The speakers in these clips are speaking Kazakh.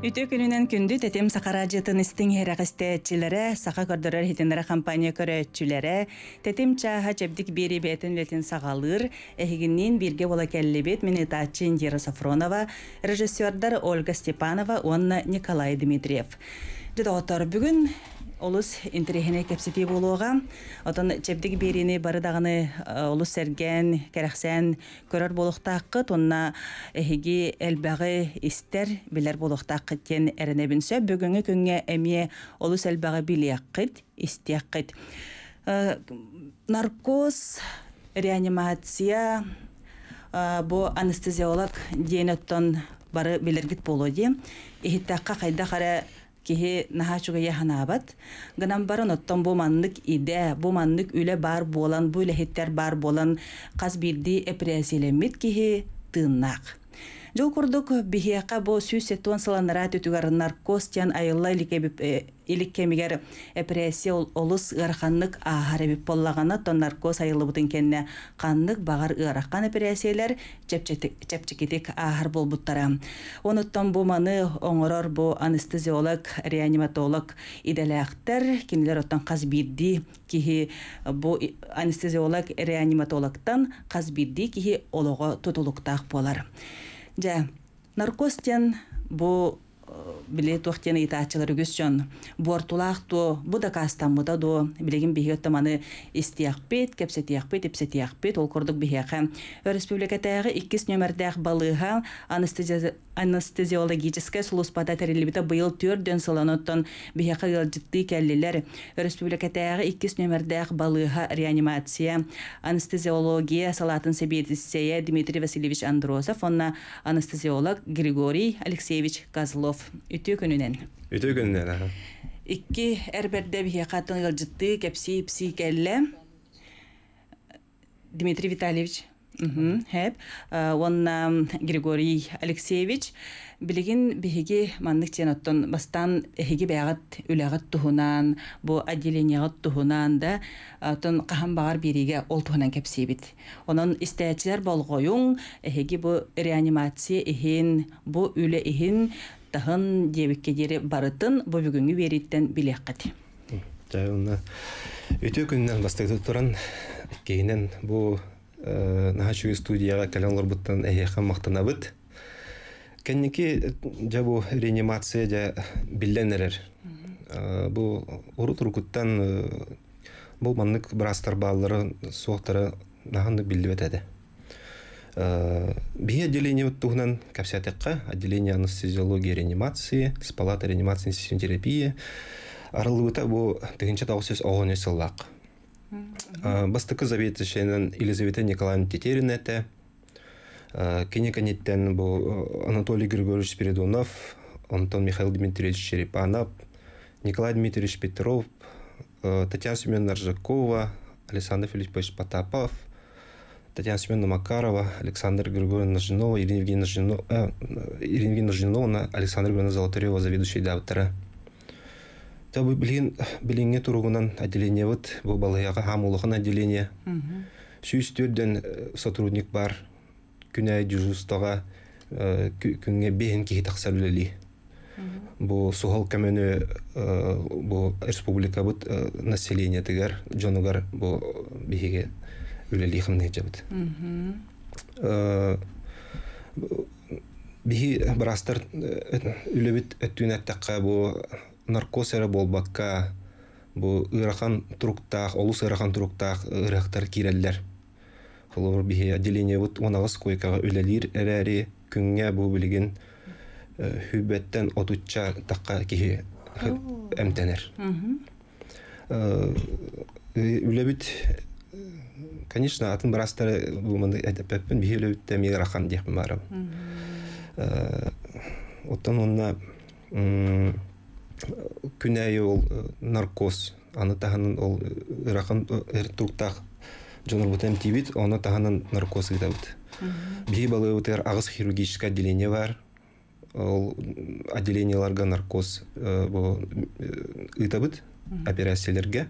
Үтө күнүнен күндү тетем сакара жытын истин херакыстечилere, сака көрдөрөр хитинлere компания көрөчүлere, тетем чаха чепдик бери бетин летин сагалыр, эхигиннин бирге бола келлибет мини тачин Дира Сафронова, режиссердар Ольга Степанова, Онна Николай Дмитриев. Дедоотор бүгүн Олус интерехине кепсети болуға. Отон чепдик берини бары дағыны олус серген, керексен көрөр болуқтаққы, тонна эхиги элбағы истер билер болуқтаққы тен әрінебінсө. Бүгінгі күнге әмие олус элбағы билияққыт, истияққыт. Наркоз, реанимация, бу анестезиолог дейнеттон бары билергит болуди. Ихиттаққа қайда қара киһи наһаа чуга яханаабат гынан барын оттон бу маннык иде бу маннык үле бар болан бу үлэһиттер бар болан кас бирди эпресийлеммит киһи тыыннаак Жол курдук бихияка бу сүүс сеттуан саланара түтүгар наркоз тян айылла иликкемигер эпрессия олус ыраханнык аахар эбип боллагана тон наркоз айылыбытын кенне каннык багар ырахкан эпрессиялер чепчекитик аахар болбуттара. Онуттан бу маны оңорор бу анестезиолог, реаниматолог иделээхтер кинилер оттан каз бирди кихи бу анестезиолог, реаниматологтан каз бирди кихи олого тутулуктаах болар. Жа, наркостен бу биле тохтен итаачылар үгүсчөн буортулаахту бу да кастаммыда до билегин бихиотта маны истиякпит кепсетиякпит ипсетиякпит ол курдук бихиака республикатагы иккис нөмердах балыга анестезиологическая службада терилибита быйыл төрдөн сыланоттон бихиака ылжытты келлилер республикатагы иккис нөмердах балыга реанимация. Анестезиология салатын себетисея Дмитрий Васильевич Андросов. Онна анестезиолог Григорий Алексеевич Козлов. Үтүү күнүнен Үтө күннен, аха. икки эрберде бихе катын ылжытты пси Дмитрий Витальевич. Мгм, Хэп, онна Григорий Алексеевич билигин биһиги маннык тен оттон бастан эхиги бягат үлягат тухунан бу отделениягат тухунан да оттон кахан багар бириге ол тухунан кепсибит онон истәчилер болгоюң эхиги бу реанимация ихин бу үле ихин тахын дебикке дири барытын бу бүгүнгү бериттен билияккат Жай уна. Үтө күннен бастыгы туран кейинен бу наха чуги студияга кален лорбуттан эхехан мактанабыт. Кенники жа бу реанимация жа билленерер. Бу урут уркуттан бу маннык брастар баллары соқтары наханды билдибет эде. Бие отделение вот тугнан капсиатекка, отделение анестезиологии реанимации, с палаты реанимации и интенсивной терапии. Арылыбыта бу тыгынча таусыз оғын сыллақ. Бастықы заветішенен Елизавета Николаевна Тетерин әті. Кенеканеттен бу Анатолий Григорьевич Спиридонов, Антон Михаил Дмитриевич Черепанов, Николай Дмитриевич Петров, Татьяна Семеновна Ржакова, Александр Филиппович Потапов, Татьяна Семеновна Макарова, Александр Григорьевна Ножинова, Ирина Евгеньевна э, Ирина Евгеньевна Ножинова, Александр Григорьевна Золотарева, заведующий дауттары. Та бу билин билинге туругунан отделение вот бу балаяга хамулыгын отделение. Төрден сотрудник бар. Күнәй дежурствога күнгө бehen ки таксар үлели. Бу сухал көмөнү бу республика бут население тигер жонугар бу биһиге үлели хымны жабыт. Биһи брастар үлебит өттүнәттәккә бу наркоз эре болбакка бу ырахан туруктаах олус ырахан туруктаах ырахтар киреллер холор бихи отделение вот онагыс койкага үлелир эрери күнгө бу билигин хүбеттен отучча такка кихи эмтенер үлебит конечно атын барастары бу мынды эдеппен бихи үлебитте миграхан дияпын барам оттон онна күнәйі ол наркоз. Аны таханын ол эртуктах жонор бутем тибит оны таханын наркоз гидабыт бии балы утер агыс хирургическое отделение бар. Ол отделенияларга наркоз бу ытабыт операциялерге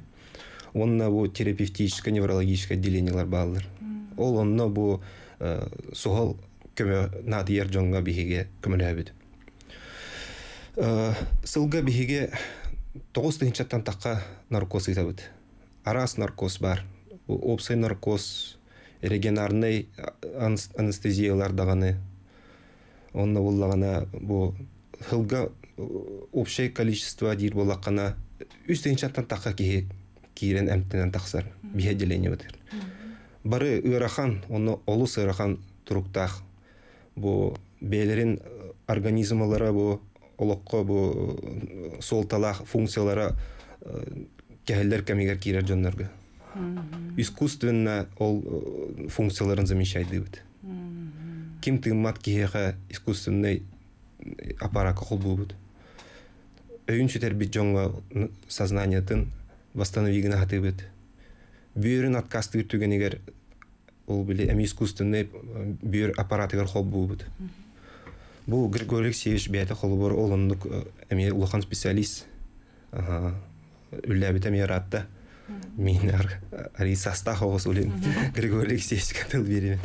онна бу терапевтическое неврологическое отделениялар баалар. Ол онно бу сухал көмө надиер жонга биһиге көмөлөбүт Э, сылга биһиге тоғыз тыгынчаттан таққа наркоз итабыт арас наркоз бар Бу опсай наркоз регионарный анс- анестезиялар даганы онна буллагана бу хылга э, общее количество дир болакана үс тыгынчаттан таққа киһи киирен эмтенен тақсар биһе деление бытыр бары ырахан оны олус ырахан туруктах бу бээлерин э, организмлары бу олокко бу э, солталах функциялары кәһеллер кемигер кирер жоннорго искусственно ол э, функцияларын замещать дыбыт ким тыгмат киһеха искусственный э, аппаратка холбубут өйүн сүтер бит жоңго сознаниятын восстановигина хатыбыт бүйөрүн откасты үртүгенигер ол биле эми искусственный э, бүйөр аппаратыгар холбубут бу григорий алексеевич бәйті холбор олоннук эми улахан специалист. Ага. үлләбит эми яратта мин ар- ари состав огус улин григорий алексеевич катыл беремет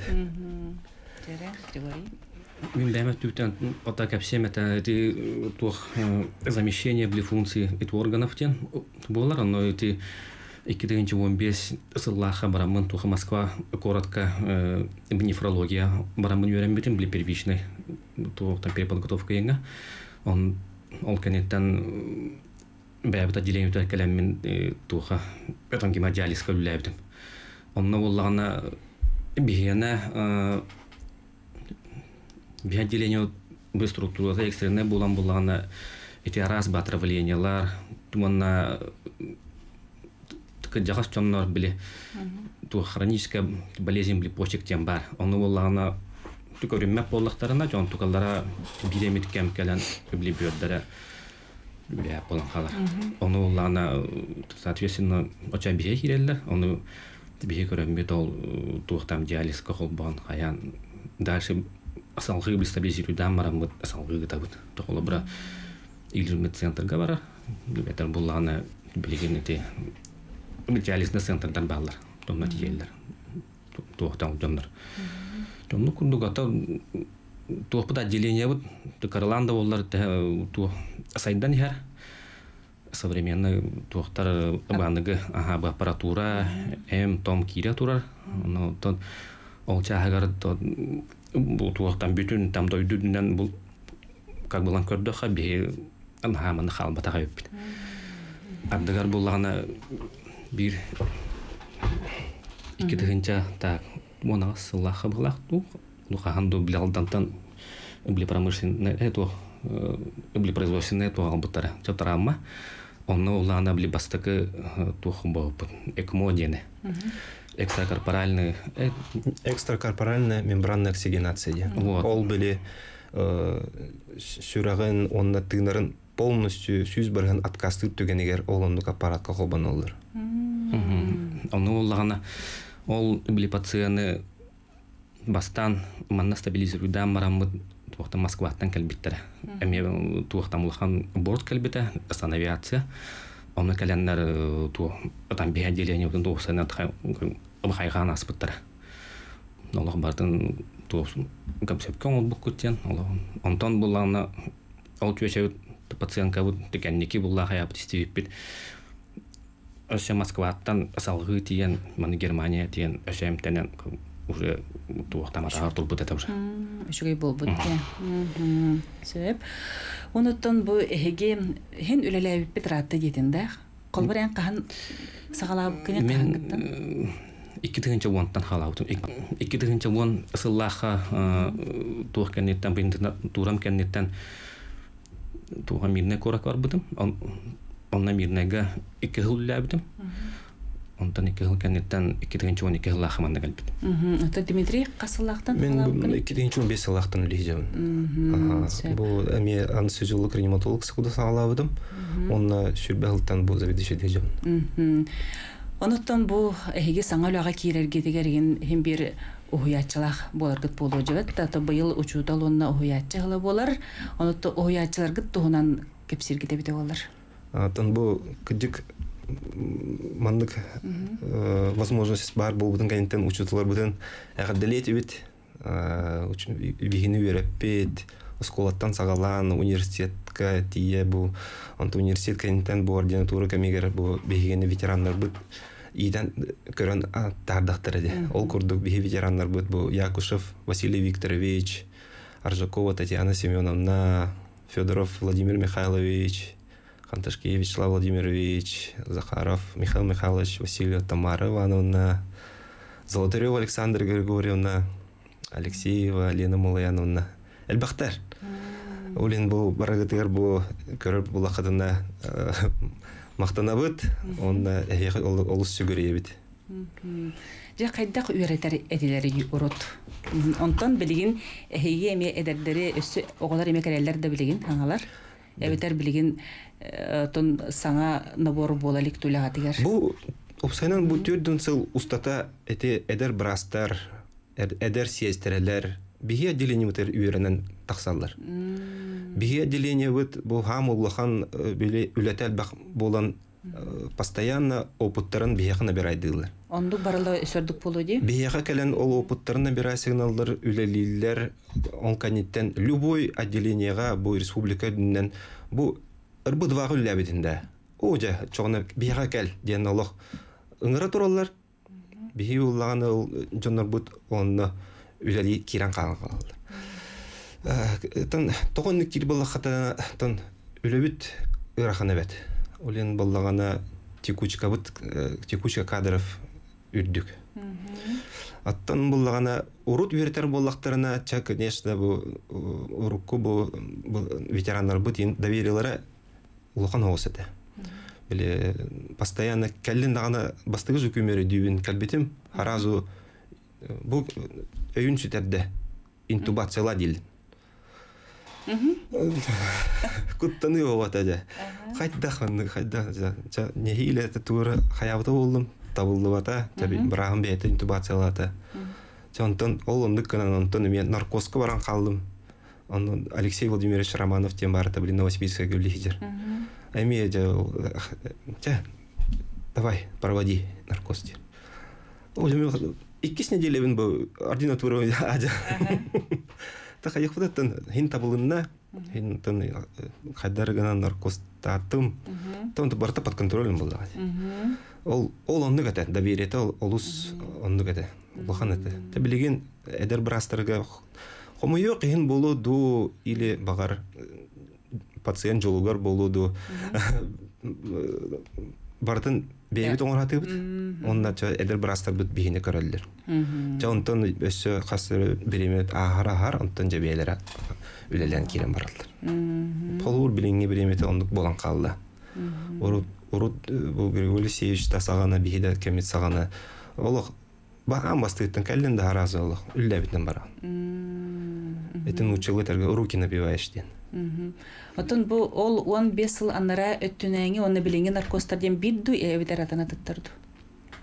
Тере, Григорий. Мен бәмәт түтән ота кәпсем это эти тух замещение бли функции эти органов тен булар, но эти 2015 сыллаха барамын туха Москва. Коротко э, нефрология. Барамын өйрәнбетим бли первичный тух там переподготовка еңа он ол кенеттен бәбит отделение мен э, туха этон гемодиализ көлләбдем онны буллагана бияна би отделение бу структурада экстренне булан булганы эти раз ба отравлениялар туманна тыка жагас чоннор биле ту хроническая болезнь биле почек тем бар. Оны булганы тука үрмәп боллактарына жон тукаллара биремит кем келен биле бөддәре биле болан халар оны булганы соответственно оча бие хиреллер оны бие көрөмбет ол туухтам диализ кохолбон хаян. Дальше асалгы бил стабилизирую дамарам вот асалгы гытабыт тохоло бра илжимет центрга бара. Бетер булланы билеген диализный центрдан баллар том натижелер туухтам жоннор жонну курдугата туохпут отделение вот карланда боллар ту сайдан хер современный туохтар баныгы бу аппаратура эм том кире турар но тот ол чагар то бу туохтан бүтүн там дойдүнөн бул как булан көрдө хаби анха мен хал бата кайып ардыгар буллагана бир икки тыгынча так монага сыллаха булак ту лухахан били алдантан били промышленный это били производственный то албытара чотарама онны улана били бастыкы тухум болуп экмо дене экстракорпоральный экстракорпоральная мембранная оксигенация де Вот. ол биле э, сүрагын онна тыынарын полностью сүз барган откасты түгенегер олондук аппаратка холбан олдур Мгм. Оны уллагана ол били пациенты бастан манна стабилизируйдан мараммыт туохта Москваттан кэлбиттер. Эми туохта мулхан борт кэлбите, санавиация. Оны календар ту там би отделение утун туохсана хайган аспыттар. Олох бартын туох капсепкон ол буккуттен. Онтон буллана ол чөчө пациентка бут текенники булла хаяп тистибит. Өсө Москваттан салгы тиен, маны Германия тиен, өсө эмтенен уже туохтама тартыл бут это уже. Үшігей бол бұтте. Сөп. Онуттан бұл әйге хен үлеләй бит ратты детінде. Қолбар ән қахан сағалап кене қахан гыттан. Мен икки тыгынча вонтан халаутум. Икки тыгынча ысыллаха туох кеннеттен турам кеннеттен туха мирне корак бар бутым. Онна мирнега икки хыл ләбитим. Онтан икки хыл кеннеттен икки тыгынча вон икки хыл лахаманда галбит. Это Дмитрий қасылақтан мен экидинчи бес алактан үлейжебин бу эми анестезиолог реаниматолог сыкуда сагалабыдым онна сүрбәлтан бу заведующий дежебин Онуттан бұл әйге саңа үліға кейлерге дегерген хем бір уһуяччылах болар гыт болу жебет та то быйыл учутал онна уһуяччы хылы болар онутта уһуяччылар гыт туһунан кепсирге дебите болар Атын бу кыдык мандык э, возможность бар болбутун кенеттен учутулар бутун агадделет бит бихини береппет осколаттан сагалаан университетка тие бу онто университет кенитен бу ординатура кемигер бу бехигени ветераннар бут иден көрөн тардактар ол курдук бихи ветераннар бут бу якушев василий викторович аржакова татьяна семеновна федоров владимир михайлович ханташкевич вячеслав владимирович захаров михаил михайлович васильев тамара ивановна золотарева александра григорьевна алексеева лена малаяновна. Элбахтар Олин бу барагытыр бу көрөп булакадына мактанабыт онда эхе олус сүгөрөйбит Жа кайдак үйрәтәр эдиләре урут. Онтон билигин эхиге эме эдердери өссө оголар эме керелер да билигин хаңалар. Эбетер билигин тон саңа набор болалик тулага тигер. бу опсайнан бу түрдүн сыл устата эти эдер брастар эд- эдер съездерелер бихи отделение бутер үйренен таксаллар бихи отделение бут бу хам улахан биле үлетел бак болан э, постоянно опыттарын бияха набирайдылар Ондук барыла өсөрдүк болу ди. бияха келен ол опыттарын набирай сигналдар үлелилер онканиттен любой отделениега бу республика дүннен бу ырбы двагы үлләбитинде ожа чоғына бияха кел диен олох. Ыңыра тураллар бихи уллаган ол жоннор бут онно үлели киран калган калалар тон тогон кир боллахата тон үлебит ырахана бет олен боллагана текучка бут э, текучка кадров үрдүк. Аттан буллагана урут үйретер боллактарына ча конечно бу урукку бу ветерандар бут ин довериялары улахан оосете биле постоянно келлин дагана бастыгы жүкүмери дүйүн калбетим харазу э, бу өйүн сүтерде интубацияла дил куттаны болот ханны хайда жа нехиле это тура хаябыта болдум табылдыбата таби брагын бейте интубациялата жонтон ол ондук кынан онтон мен наркозга баран калдым онун алексей владимирович романов тем бар это блин новосибирская гүлихидер эми жа давай проводи наркоз иккис неделебин бу ординатура ажа та хайыктан хин табылынна хин тон хайдар гана наркоз таттым тон барта под контролем ол ол эте довериете ол олус оннук эте улахан эте те билигин эдер кыйын болуду или багар пациент жолугар болуду бартын бейбит оңоратыбыт онна ча эдер брастар бут бихине көрөллөр жа онтон өссө хастыр биремет ахар ахар онтон же бейлер үлелен кирен бараллар полур билиңе биремете ондук болан калды урут урут э, бу григорий сеевич та сагана бихиде кемит сагана олох баган бастыктан кэллен да аразы олох үллебитен бара этин терге уруки набиваешь ден Отон бу ол 15 жыл аннара өттүнәңи оны билинге наркостар ден бидду эбитер атана тыттырду.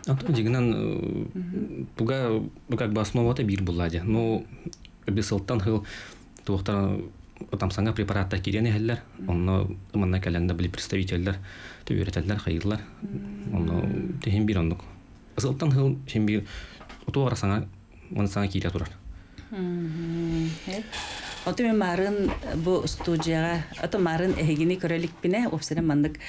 Антон дигинен туга бу как бы основата бир буллади. Ну бисылтан хыл туохтар отамсаңа препаратта кирене хеллер. Онно манна календа били представительдер төйрәтәләр хайырлар. Онно тehen бир ондук. Ысылтан хыл шем бир туара саңа ман саңа кире турар. Оты мен марын бу студияга, ото марын эхигини көрөликпине опсене мандык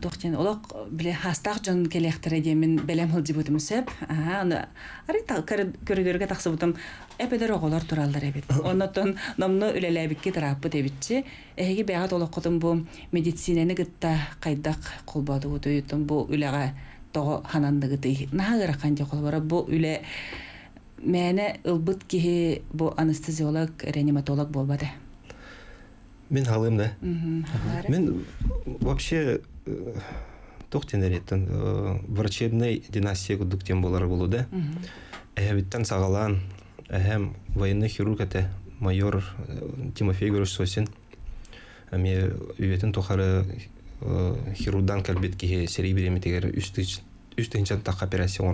тохтен олок биле хастак жон келехтере демин белем хыл дибутум сөп. Ага, аны ари та көрөгөргө таксыбытым эпедер оголор туралдар эбит. Онотон номну үлелебикке тарапы дебитчи. Эхиги бягат олоккотум бу медицинаны гытта кайдак колбаду утуютум бу үлега того ханандыгыты. Наагыра канжа колбара бу үле Мәне ылбыт киһи бу анестезиолог, реаниматолог болбады. мен халым да. Мен вообще тоқтен эреттен врачебный династия кудук тем болар болу да. Эбиттен сагалан эһем военный хирург эте майор э, Тимофей Григорьевич Сосин. Эми үйетин тухары э, хирургдан калбет киһи серий биреметигер үстүнчен так операция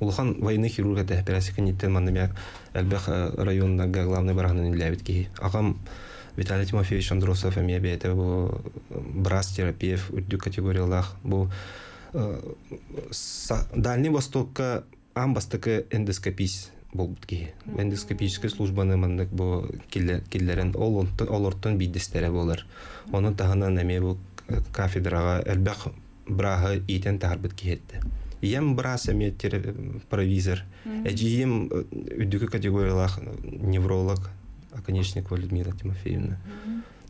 улахан военный хирург эте операция кенеттен маннымя элбэх районнага главный барахнын илябит киһи агам Виталий Тимофеевич Андросов эми бете бу брас терапевт үрдүк категориялах бу э, Дальний Востокка амбастыкы эндоскопист болбут ки эндоскопическая службаны мандык бу киллерен олортон биддестере болар онун тахынан эме бу кафедрага элбек брахы итен тахарбыт киетти Ем брас эметтер провизор. Эджием үдүкө категориялах невролог, оконечникова Людмила Тимофеевна.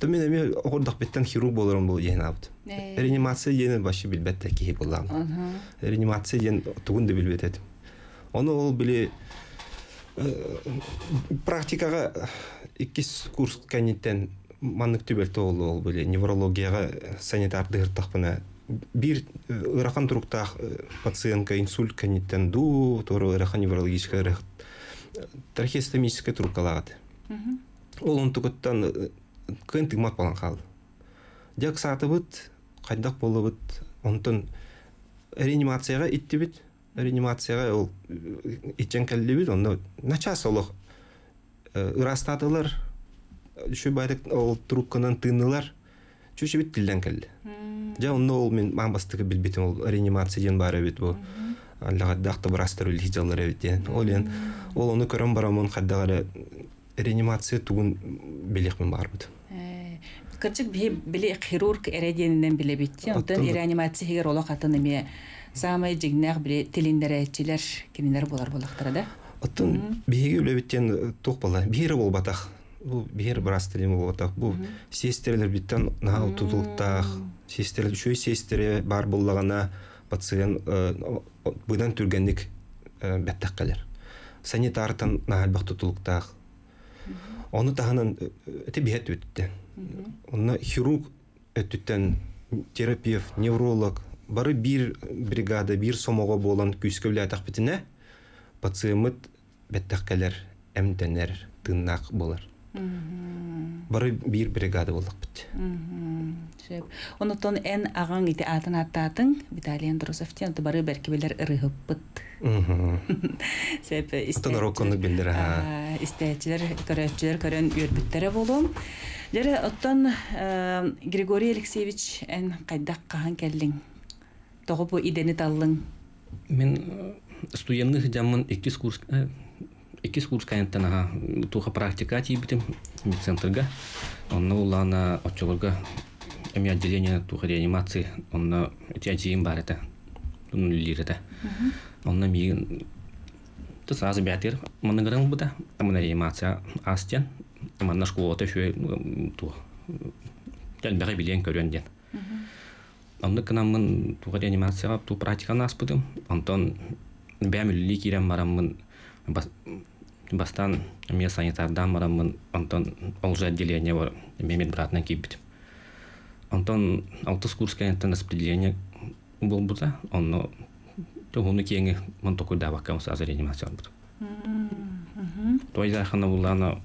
То мен эме огордак беттен хирург болорум бул ен абд. Реанимация ен башы билбетте ки булам. Реанимация ен тугун да билбетет. Оны ол биле практикага иккис курс каниттен маннык түбелте ол ол биле неврологияга санитар дыртакпына бир ырахан туруктаах пациентка инсульт каниттен ду тору ырахан неврологическая трахеостомическая турукалагат ол онтугуттан кын тыгмак балан калды дьак саатыбыт кайдак болубут онтон реанимацияга иттибит. Реанимацияга ол итчен келдибит онно начас олох ырастатылар. Шү байдык ол трубканан тыынылар чүчүбит тилден келди жа онно ол мен мамбастыгы билбитим ол реанимация ден бар эбит бу аллага дахты брастыр үлхижалар эбит ден ол ен ол ону көрөм барамын каддагара реанимация тугун белекмен барбыт кырчык би били хирург эредиенинен биле битти онтон реанимация хигер оло катын эме самый жигнах били тилиндеречилер кинилер болар болактара да? Оттон биһиги үлебиттен тух бала биһире болбатах. Бу биһир брас тилим болбатах. Бу сестерелер биттен наа сестерелер үшөй сестере бар боллагана пациент быдан түргенник беттеккелер санитартан наалбак тутулуктаах оны таханан эти биһет үтте онна хирург өттүттен терапевт невролог бары бир бригада бир сомого болан күйскөблятак битине пациент беттеккелер эмтенер тыннак болар. бары бир бригада болдук бит онотон эн агаң ити атын аттаатың виталий андросовтен бары беркибелер ырыгыппыт сеп истеотон билдер истеечилер көрөчүлөр көрөн үйөрбүттере болом жере оттон григорий алексеевич эн кайдак кахан келлиң тоҕо бу идени таллың мен студентных жамын иккис курс иккис курс кайынттан аха туха практика тиибитим медцентрга онна улаана оччолорга эми отделение туха реанимации онна эти ажиим бар это тунун лирета онна миин то сразу бятер манныгырым буда амына реанимация астен манна школата шуе ту келбеге билен көрөн ден онда кынаммын туга реанимацияга ту практиканы аспыдым онтон бәмүлли кирен бараммын бастан мен санитардан бараммын онтон ол же отделение бар братынан кийбит онтон алтыс курс кенеттен распределение болбута онно тоғуну кеңи мон токуйда бакка сразу реанимация той захана булана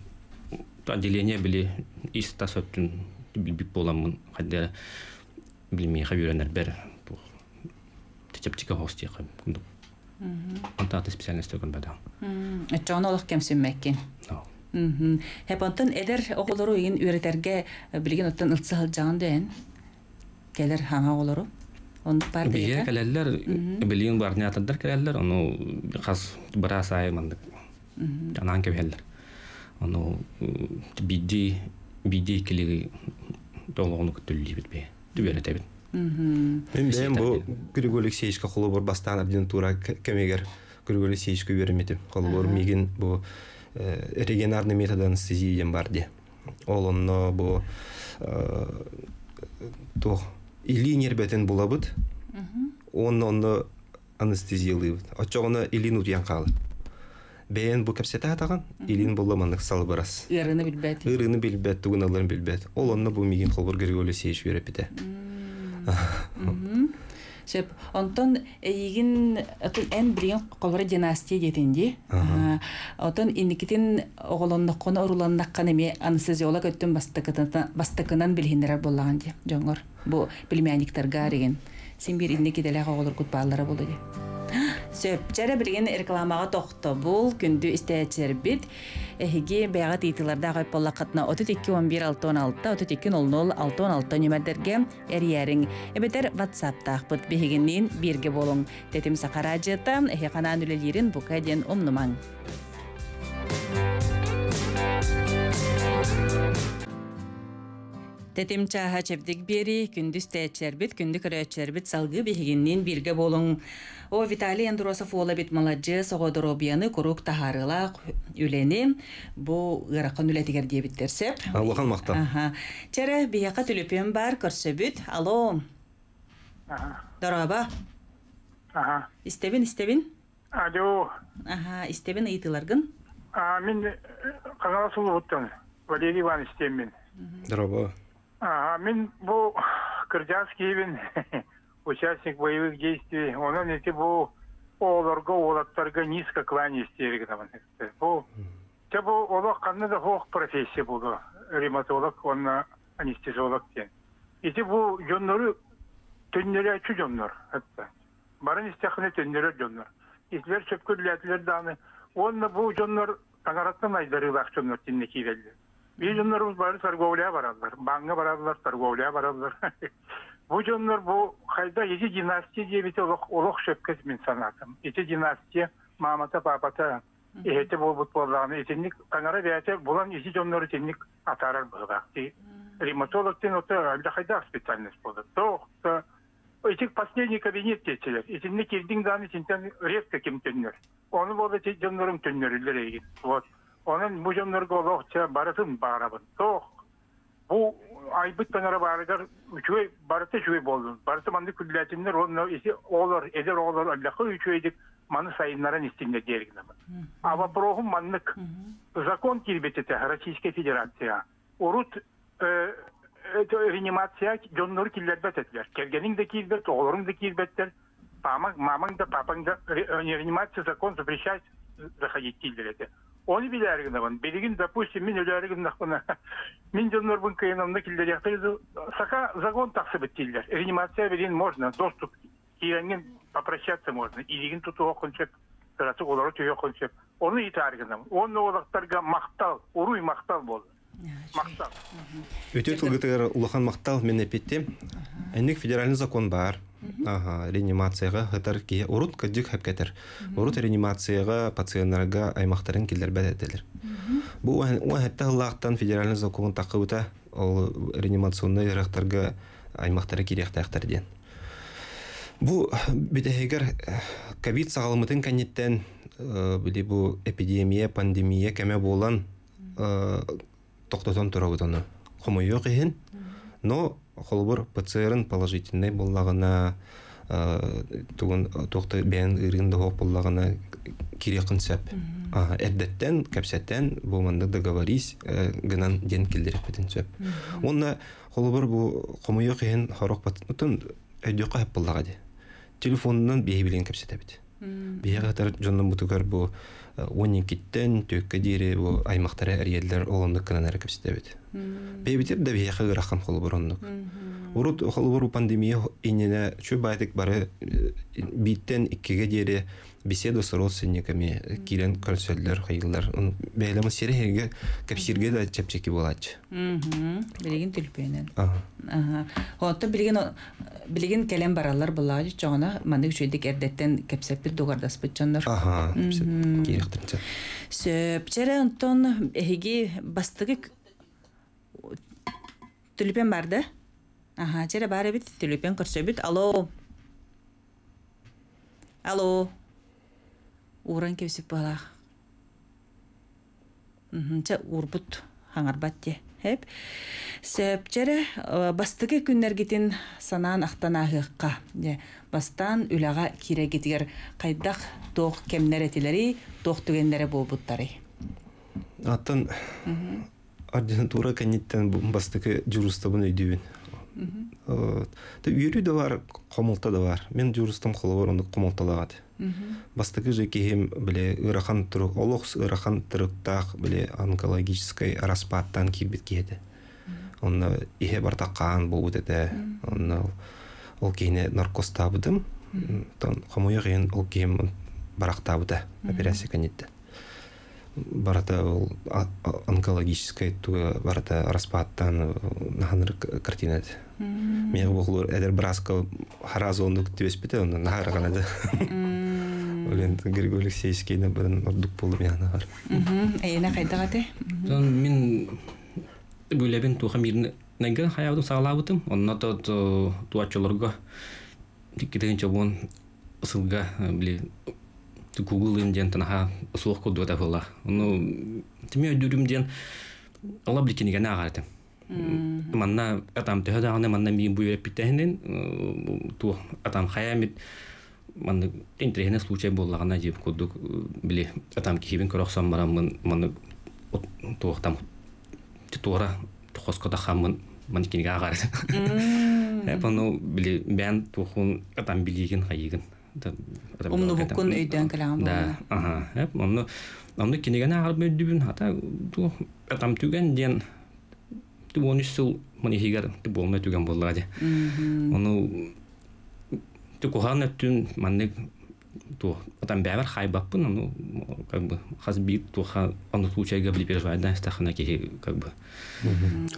отделение били иста сөттүн билбик боламмын хадда билмей хабюренер бер течептика хости кымдык Антааты специальность өгөн бада. Чоно олох кемсинмеккин. Хепонтон эдер оголору ин үйретерге билген оттан ылтсахыл жаан дээн. Келер хаңа. Онды бар Бие келелер, билген барнятадар келелер, ону хас бара сай мандык. Жанан бидди бидди килиги толгону күтүлли бит бе. Мен бұл Григорий Алексеевичка қолы бар бастан абден тура кәмегер Григорий Алексеевичка берметіп қолы бар меген бұл регенарный метод анестезия бар де. Ол онно бұл то или нербетен булабыт. Он онно анестезиялыбыт. Очоғына илин утян қалы. Бәйін бұл кәпсеті атаған, илин бұл ламандық салы барас. Ирыны билбет. Ирыны билбет, туғыналарын билбет. Ол онно бұл меген қолбар Григорий Алексеевич берепіті. Сөп, онтон эйигин отун эн бириген колора династия детинди. Отон инникитин оголоннокконо уруланнаккан эми анестезиолог өттүн бастыкынан билхиндерер боллаган ди. Жоңор. Бу племянниктарга деген. Син бир инники делега оголор кутбаалары болду ди сөпчәрі білген рекламага тоқты бұл күнді істәчер бит эһиги бәға титиларда гай он катна 32-11-66-32-00-66 нөмәдәргә әриярең әбетер ватсаптақ бұт бігіннен берге болың. Тәтім сақара жета, әхе қанан үлелерін бұқайден омнымаң. Тәтем чаға чәбдік бері, күндіз тәтчәрбіт, күнді салғы болың. О Виталий Андросов ола бит маладжы, соғодоробияны курук тахарыла үлени. Бу ыракын үлетигер диебиттерсеп. Аллахан мактап. Аха. Чере бияка түлүпем бар, көрсөбүт. Алло, Ага. дороба. Ага. Истебин, истебин. Алло. Аха, истебин ыйтыларгын. А, мен қаңала сұлу бұттым. Валерий Иванович деймін мен. Здорово. Ага, мен бұл Кырджанскийбін участник боевых действий. Оның эти бұл оларға, олаттарға низко дегенмін. Бұл те бұл олық қанды да хоқ профессия болды. Ревматолог, онна анестезиолог ден. Эти бұл жонноры түннері ачу жоннор. Хатта. Барын истяхыны түннері жоннор. Ислер чөпкөрләтілер даны. Онна бұл жоннор таңараттан айдарылақ жоннор тинне кейделді. Bir жоннорубуз баары торговля баралар, банга баралар, торговля баралар. Бу жоннор бу кайда эти династия дебити олох олох шөпкес мен санатым. Эти династия мамата папата эти болбут боллаганы этинник таңара бәте булан эти жоннор этинник атарар ота специальность болду. Тох, Этих последний кабинет течелер. Этинник кирдиң даны синтен редко ким төннөр. Оны болду эти жоннорум төннөрүлөр эгин. Вот. Toh. Bu barıgar üçüye barıtı üçüye boldun. Barıtı mandı külletinler onun isi olur, eder olur. Allah'ı üçüye edip manı sayınların istinle diyerek nama. Ama prohum manlık. Закон кирбетете Российская Федерация. Урут реанимация жоннору киллербет ettiler. Келгенин de килбет, оğlorun da килбеттер. Мамаң, да, папаң да реанимация закон запрещает заходить килдер Bilergin ama. Bilgin допустим, ölergin nakına. Min jonlar bun kıyınamda killer yaktırdı. Сака загон таксы биттилер. Реанимация берин можно. Доступ киrengen попрощаться можно. Илигин туту окунчеп. Сырасы олары түйе окунчеп. Onu итаргин ama. Onu олақтарға мақтал, уруй мақтал болды. Мақтал. Өте тылгытыгар улахан мактал мен эпетте. Энник федеральный закон бар. Ага, реанимацияга хытар ки урут кыдык хепкетер. Урут реанимацияга пациентларга аймактарын килдер бәдәтелер. Бу у хәтта Аллаһтан федеральный закон такыута ол реанимационный ярактарга аймактары кирәк тактар дигән. Бу бидәһегәр ковид сагалмытын кәннеттән биле бу эпидемия, пандемия кәмә булган тоқтотон турабытаны. Хомойо кыһын. Но холбор ПЦР-ын положительный боллагына тугун тохты бән ирин да хоп боллагына кирекин сәп. Ага, эрдеттен, кәпсәттен бу манда договорись гынан ден килдереп битен сәп. Онна холбор бу хомойо кыһын хорок патын өйдөккө хеп боллага ди. Телефонунан бейе билен кәпсәтә бит. Бейе гатар жоннан бутугар бу 12-тен төккө дире бу аймактары әриелләр олонлык кына нәре кәпсәтә бит. Бейбитер да бейе хагыр ахам холборонлык. Урут холбору пандемия инене байтык бары биттен иккеге дире беседа с родственниками кирен көрсөллөр хайыллар бәйләме сереге кәпсирге да чепчеки булат. Мгм. Билигин түлпенен. Ага. Хонта билигин билигин келем баралар булар чоңна мандык чөйдик эрдеттен кепсеппит дугардас битчандар. Ага. Киректерче. Сөпчере онтон эһиги бастыгы түлпен барды. Ага, чере бары бит түлпен көрсөбүт. Алло. Алло. Уран кепсеп бала. Мхм, че урбут хаңарбат те. Хеп. Сөпчере бастыгы күннергитин санаан ахтанаагыкка. Же бастан үлага кирегитигер кайдак тоох кемнеретилери, тоох түгендере болбуттары. Аттан ординатура кәнеттен бастыкы журустабын өйдүбүн. Үйрү да бар, комулта да бар. Мен журустам холовор онды комулталагат. Бастыкы же кехим биле ырахан турук, олокс ырахан туруктак биле онкологической распадтан кирбит киеде. Онна ихе бартаккан болбут эте. Ол кейне наркоз табыдым. Тон хомойоген ол барактабыда операция кәнетте. Барата ол онкологическая туга барата распадтан наханыр картина мен бұл эдер браска хараз онды күтебес бите онда нахар гана да? Олен Григорий Алексеевский на бен ордук болду мен бар Мгм. Эйне кайдага те. Тон мен бүлебин туха мирне Неген хаябдым сагалабытым, онна то туачолорго тиккитеген чобун ысылга били Google инден танаха суох кодуа да була. Ну тиме дүрүм ден ала бликиниге нагарты. Манна атам төһө дагына манна ми буйреп биттехнен ту атам хаямит манны интересный случай боллагана жеп кодук били атам кибин көрөксам марамын манны туохтам туора тухоскода хамын ман киниге агарты. Эп ону били бән тухун атам билиген хайыгын. Умну буккун өйдөн калам Да, ага. Эп онну онну киниге агар бөдүбүн ата ту атам түген ден ту онус сыл мани хигер ту болмай түген боллагы. Ону ту кухан өттүн манны ту атам бәвер хайбаппын, ну как бы хазби ту ха ону случайга били переживать стахана ки как бы.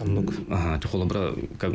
Аннук. Ага, ту холобра как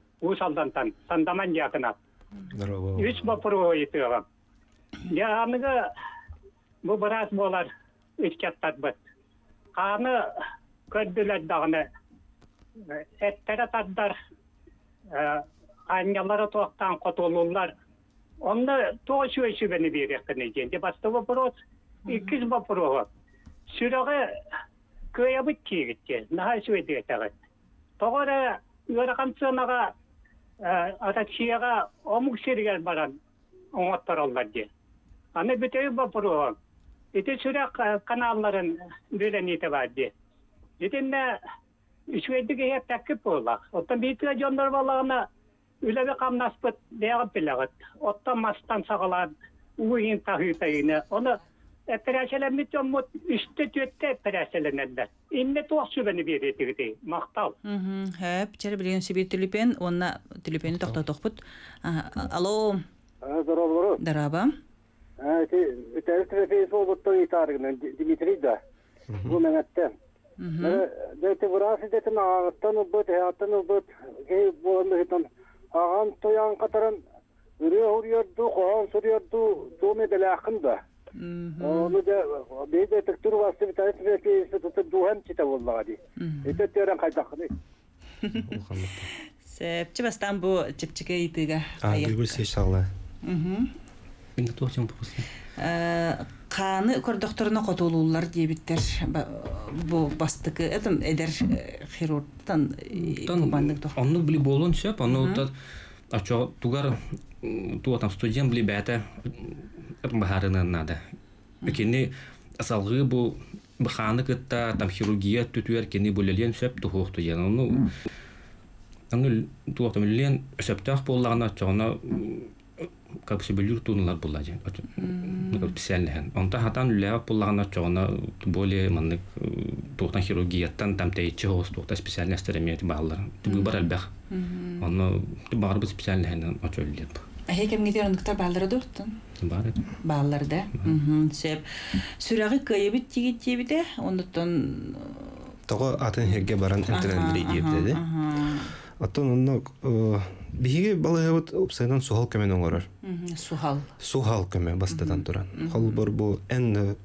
Ус алдантан, сандаман якына. Здорово. Үч бапыру етігім. Я аныгы bu biraz bolar üçkattat bit. Qanı köddüler dağını ettere taddar anyalara toqtan qotulurlar. Onda toğuşu öşü beni bir yakını jendi. Basta вопрос, ikiz вопрос. Sürağı köye bit ki gitti. Naha şu yörəqam sığınağa атаксияга омук баран оңоттараллар ди. Аны бүтөй бапыру. Ити сүрәк каналларын бөлен ите бар ди. Итинне үчүэдиге хеп таккып болак. Оттан битиге жондар балагына үлебе камнаспыт дегап билегат. Оттан мастан сагалар уйын тахытайны. Оны Эперәселәмит жоммут үсте төтте эперәселенәләр. Инне туаксу бени беретигди. Мактал. Хәп, жары билген сибир түлпен, онна түлпени токтотокпут. Алло. Здорово, таргын Дмитрий да. Hitan agan toyan kataran Ürüyor huryordu, Onu da bir de tıktır vastı bir tanesi ve ki tutup duhem vallahi di. Сеп, бастан бу чипчике итиге. А. Инде после. Э, Каны көрдөхтөрүнө котулуулар дебиттер бу бастыкы этим эдер хирургтан кубандык дох. Онну били болон шеп, онну та ачо тугар туа там студент били бәте бахарына нада. Кени асалгы бу баханы кытта там хирургия түтүер кени булелен шеп тухукту яна. Онну Аны туа там лен шептах боллагана чона как се билюр тунлар буллажы. Ну как специальный. Он та хатан лева буллагана чона более маннык туктан хирургияттан там тейче хос тукта специальный астеремият баалар. Түгү бар албах. Оны бар специальный ханан. Ахе кем гидер ондуктар балдары дуртун. Бар. Балларда. Мгм. Сеп. Сүрәгы кыйбит тиги тибиде, ондуктан Тога атын херге баран интернет били диептеди. Аттан онно биһиге балыгыбыт опсайдан сухал көмөн оңорор. Сухал. Сухал көмө бастадан туран. Хол бар бу эн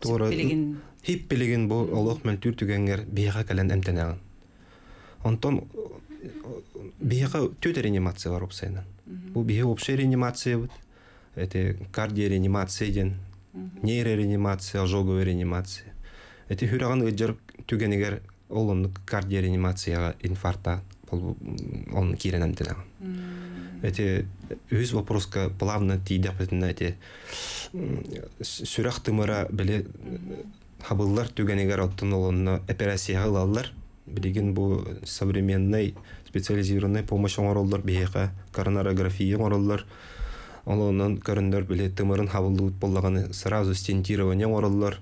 тура Сиппелеген. хиппелеген бу олох мөлтүр түгәнгәр биһига кален эмтенагын. Онтон биһига төт реанимация бар опсайдан. Бу биһи общая реанимация бут. Это кардиореанимация ден, нейрореанимация, ожоговая реанимация. Эти хүраган ыджыр түгенегер ол онны кардиореанимацияга инфаркта он кирен эмтенагын. Эти өз вопроска плавно тиде битин эти сүрәк тымыра биле хабыллар түгенегер олонно операция алалар. Билеген бу современный специализированный помощь оңороллар бейха коронарография оңороллар. Олоннан көрүндөр биле тымырын хабылды боллаганы сразу стентирование оңороллар.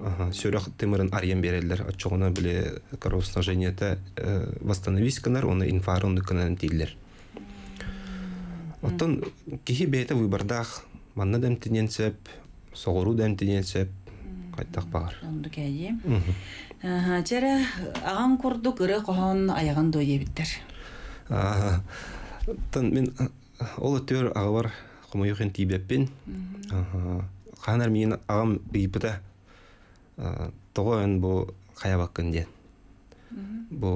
Ага, сөрөх тымырын арьен берелер, отчоғына біле кровоснажениета э, восстановись кынар, оны инфарунды кынан тийлер. Оттон кихи бейті выбардах, манна дәмтінен сәп, соғыру дәмтінен сәп, Чәрі аған курдук ыры қоған аяған дойе биттер. Ага, Оттон мен э, ол өтөр ағабар құмайықын тибеппен. Қанар мен ағам бейпіті тоғы өн бұ қаябаққын ден. Бұ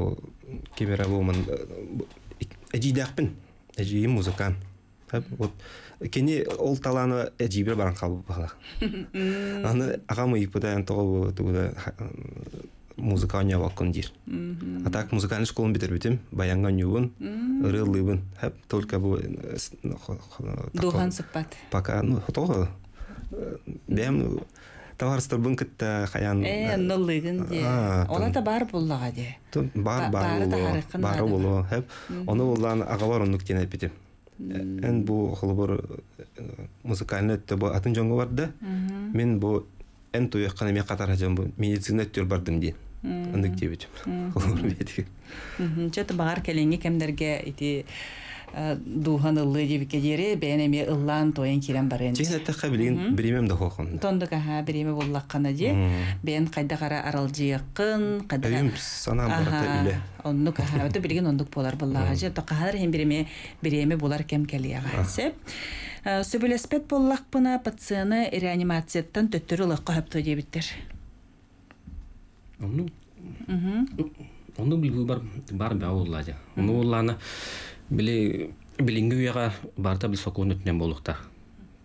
кемера бұ мын әжейдәқпін, әжейім музыкан. Хәп, вот кені ол таланы әжейбір баран қалып бала. Аны ағам ыйпыта эн тоғы бұ музыка ойнабаққын дир. А так музыкальный школын бітір бітім, баянға нюбын, ырылыбын. Хәп, только бұ э, с- ну, хо- хо- Духан сыппат. пока ну тоғы бәм товарыстар бын кітті қаян Э, ныллыгын де. А, Ола да бар буллага де. Бар Ба- бар бары. боло хеп оны боллан агабар оннук тен эпитим эн бу холбор музыкальный өттө бу атын жоңго барды мен бу эн туяккан эме катар жан бу медицина өттөр бардым дейин ындык бетиги Чөт багар келеңге кемдерге ити э, духан ыллы дебике дере бәнеме ыллан тоен кирен барын. чейин этте билген биремем да хокон Тондук аха биреме буллаккана де. Бен кайда кара аралжыйыккын, кайда өйүм санам барата үле Оннук аха өтө билген ондук болар буллага же токахар хем биреме биреме булар кем келияга. Сеп. Сөбөлеспет боллакпына пациенты реанимацияттан төттөрү лыкка хөптө дебиттер. Onu onu bil бар бар бә уллады. Оны улланы биле билинге уяга барда бил сокун өтнен болукта.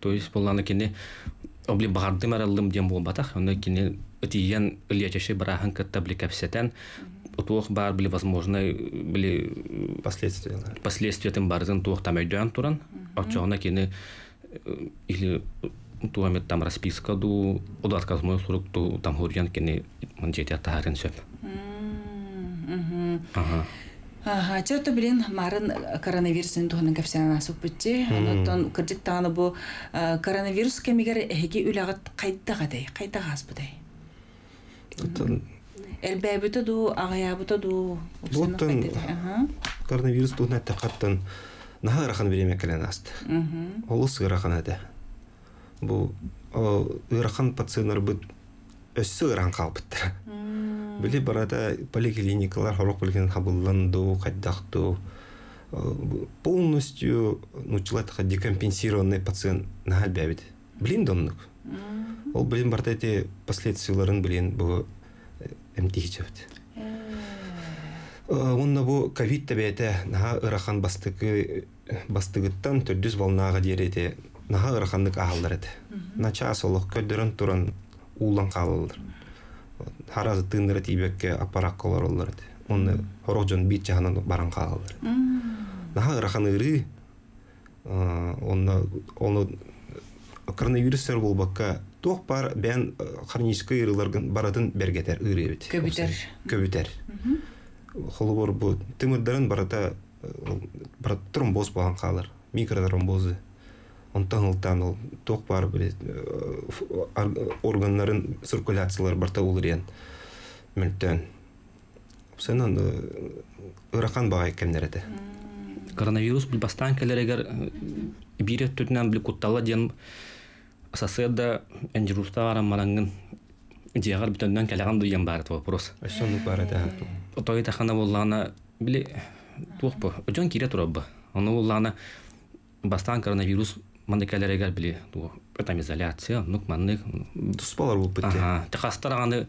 То есть булланы кине обли барды маралым дем болбатах, оны кине өтиян ильячеше брахан катта бли капсетен утух бар били возможно били последствия последствия тем бардың тух там өйдөн туран. Очоғына кине э, или туамет там расписка ду удар казмой сурук ту там хурьян кине манжетя тахарин сөп. Ага. Ага, чөтө билин марын коронавирусын туханын капсана асуп битти. Онотон кырдык таны бу э, коронавирус кемигер эһиги үлагат кайдага дей, кайдага аспыдай. Элбәбүтө ду, агаябүтө ду. уксаны Буттан кайдыдай. Ага. коронавирус туһна тақаттан наһа ырахан биреме келен аст. Олус ырахан әдә. Бу ырахан пациентлар бит өссө ыран калбыттыр. Биле барада поликлиникалар хорок билген хабылланду, кайдакту. Полностью ну человек декомпенсированный пациент нахал бәбит. Блин домнук. Ол билин барда эти последствияларын билин бу эмтихичевт. Онна бу ковид табиэте наха ырахан бастыгы бастыгыттан төрдүс волнага диэрети наха ыраханнык ахалдар эте. Нача солох көдөрөн туран уулан калылыр. Харазы тыындыры тибекке аппарат колор олар эте. Онны хорожон бит жаханан баран калылыр. Наха ырахан ыры онна оны коронавирустер болбакка туох бар бән хронический ырыларгын баратын бергетер ыры бит. Көбүтер. Көбүтер. Холобор бу тымырдарын барата бар тромбоз болған қалыр. Микротромбозы. Онтан ылтан ол тоқ бар біле органнарын циркуляциялар барта улырен мүлттен. Сенен ырақан бағай кемдер еді. Коронавирус бил бастан келерегер бире төтнән бил куттала ден асасыда энжируста арам марангын диагар бүтөндөн келеган дуян бар это вопрос. Отой тахана боллана кире турабы. Оны боллана бастан коронавирус изоляция, нук манны аны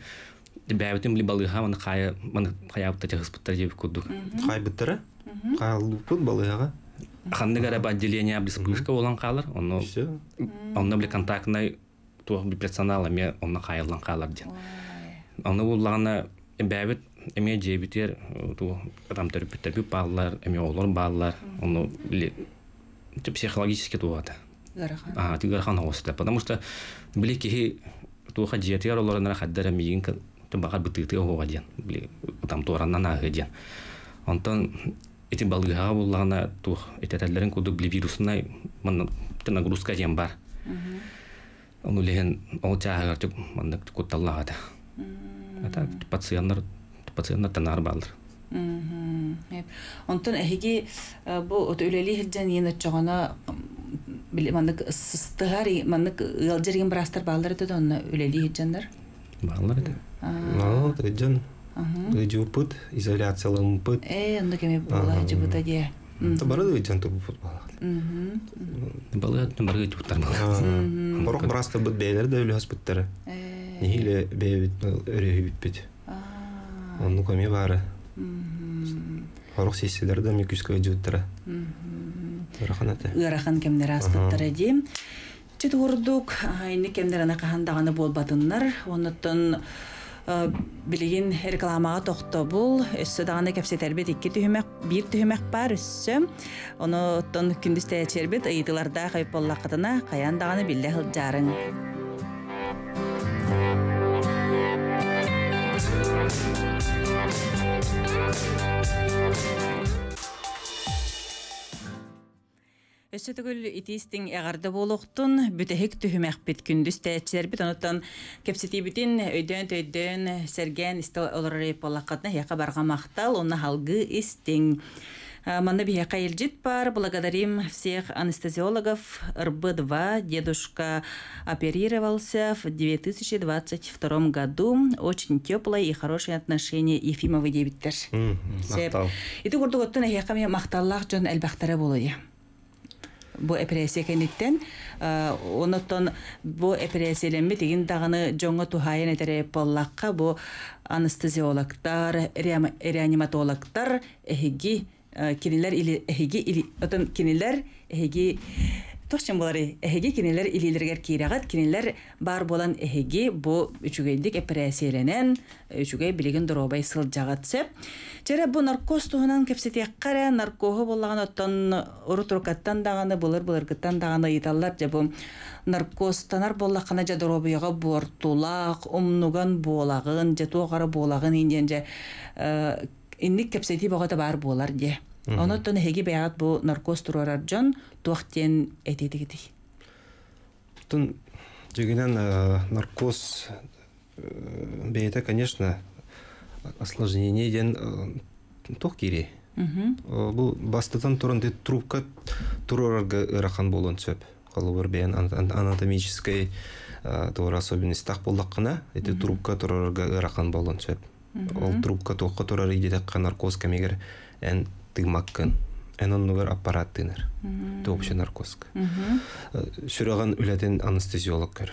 бәбитин били балыга маны кая маны кая бутта тахыспыттар жеп кудук. Қай біттірі? Қай лупын балыға? Ханны гараб отделение бли вспышка болан калыр, оны Все. онны бли контактный бли персонал эме онны кайылан калыр ден. Оны буллагана бәбит эме жебитер ту бу баллар, эме олар баллар, оны бли тип психологически туата. А, тигар хан хосты, потому что бли ки туха жетер олар на хаддара мигин ка табагар битыты ого ден. Бли там тораннан агы ден. Онтон эти балыга буллагана тух этерлерин куду нагрузка бар. Ону лehen ол чаагар чук мандык. Ата пациенттар танар балдыр. Мгм. Эп. Онтон эһиги э, бу от үлели хилжен ен чогона били мандык сыстыгар мандык ылжырген брастар балдыр да онна үлели хилжендер. Балдыр да. Ну, тыджан. Ыжупыт, изоляциялымпыт. Э, онда кеме була де. Балы бары туттар балы. Борок браста бит бейлер да үлі хаспыттары. Э. Бит бит. Аа. Онну коми бары. Мгм. Хорок сессиялер да мекүскө жуттара. Раханаты. ыарахан кемнер аспыттары дим. Чит урдук айны кемнер ана болбатыннар. Онуттан билигин рекламага тохто бул. Өссө даганы кепсетербит икки түһүмәк бир түһүмәк бар өссө. Ону оттон күндүз тәчербит ыйдыларда кайып боллакытына каян даганы билле хылжарың Өссө түгүл итистиң эгарда болохтун бүтехик түһүмәкпит күндүз тәчербит онуттан кепсетибитин өйдөн төйдөн серген исте олорой полакатна яка барга мактал онна халгы истиң Манна бияка елжит бар. Благодарим всех анестезиологов. РБ-2 дедушка оперировался в 2022 году. Очень теплое и хорошее отношение Ефимовы дебиттер. Мактал. Ити курдук оттун эхяка мен макталлах жон элбахтара болуя. Бу операция кенеттен онотон бу операциялемме тигин даганы жоңго тухайын этере боллакка бу анестезиологтар, реаниматологтар эхиги кинилер или эхиги или отон кинилер эхиги Тохчан болары эхеге кинелер илилергер кирагат кинелер бар болан эхеге бу үчүгейдик операцияленен үчүгей билеген доробай сылжагат сеп. Жера бу наркоз туһунан кепсетек кара наркоху боллаган оттон урутуркаттан даганы булыр булыргыттан даганы италлар же бу наркоз танар боллакана же доробуяга бортулак умнуган болагын же же э, инник кепсети богата бар болар де. Онотон хеги бягат бу наркоз турарар жон туахтен этетигити. Тун жегенен э, наркоз э, бейте, конечно, осложнение ден э, тох кири. Бу бастытан туран де трубка турарга ырахан болон сөп. Калыбыр ан- анатомической э, тур особенность так болдаккана, эти трубка турарга ырахан болон сөп. Ол трубка тоққа турар идетек наркоз кемегер эн тыгмаккын. Эн оннугар аппарат тыныр. Тоопча наркозка. Сүрөгөн үлетен анестезиолог көр.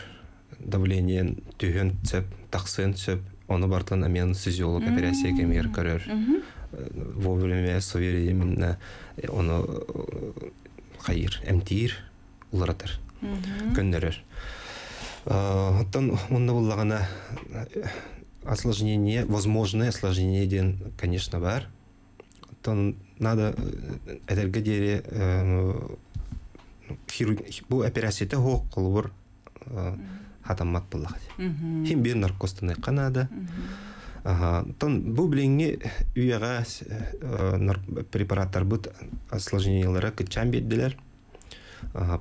Давлениен түйөн сөп, тақсын сөп, оны бартан ами анестезиолог операция кемегер көрөр. Э, Вовремя своевременно э, оны э, хайыр, эмтир уларатыр. Көннөрөр. Оттан онда буллагана осложнение, возможное осложнение ден, конечно, бар. То надо эдерге дере бу операцияда хоқ кылбыр хатаммат буллах. Хим бир наркостаны канада. Тон бу э, нар- препараттар бут осложнениялары кычан беддилер.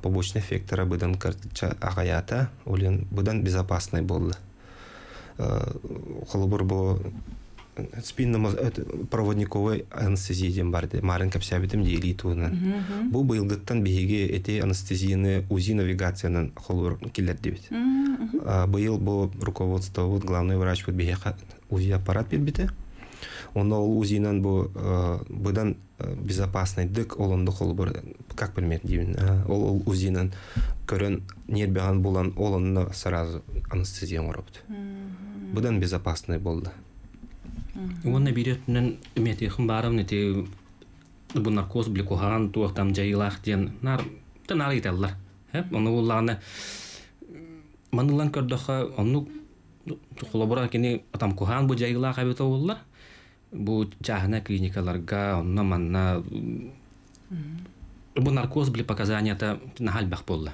Побочный эффекттары будан кырча агаята, олен будан безопасный болды. Холобур бу спинно проводниковый анестезия дем бар де марын капсябитим дели туна. Бу быйылгыттан биһиге эти анестезияны УЗИ навигациянын холобур килер дебит. Быйыл бу руководство вот главный врач вот биһе УЗИ аппарат бит Онда ол УЗИнан бу э, будан э, безопасный дык олонды холбур как пример деймін ол ол УЗИнан көрөн нербеган булан олонна сразу анестезия оробды. Будан безопасный болды. Уонна биретнен метехин барым нете бу наркоз биле кохан туактам жайылах ден нар тенар ителлар. Хеп оны улланы манылан көрдөха onu холобура кини атам кохан бу жайылах абета уллар. Бу чахна клиникаларга онна манна бу наркоз биле показанията нахал бах болла.